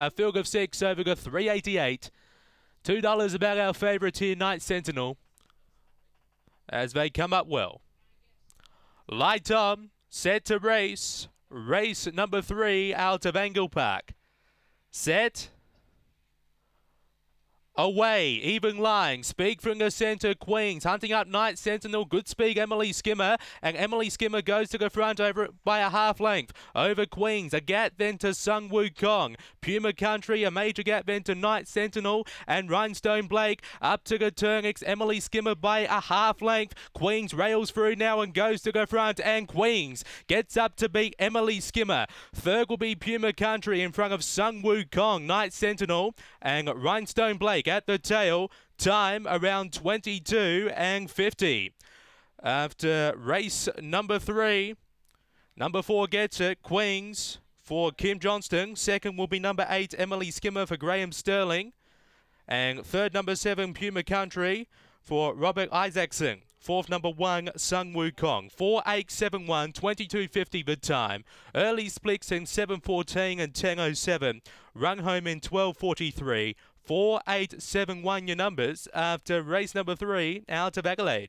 A field of six over the 388. $2 about our favourite here, Night Sentinel. As they come up well. Light on, set to race. Race number three out of Angle Park. Set. Away, even lying. Speak from the centre, Queens, hunting up Night Sentinel, good speed, Emily Skimmer, and Emily Skimmer goes to the front over by a half length, over Queens, a gap then to Sung Woo Kong, Puma Country, a major gap then to Night Sentinel, and Rhinestone Blake, up to the Turnix, Emily Skimmer by a half length, Queens rails through now and goes to the front, and Queens gets up to beat Emily Skimmer, third will be Puma Country in front of Sung Woo Kong, Night Sentinel, and Rhinestone Blake, at the tail. Time around 22 and 50. After race number three, number four gets it. Queens for Kim Johnston. Second will be number eight, Emily Skimmer for Graham Sterling. And third, number seven, Puma Country for Robert Isaacson. Fourth, number one, Sung Woo Kong. 4871, 2250 the time. Early splits in 714 and 1007. Run home in 1243. 4871 your numbers uh, after race number three out of Adelaide.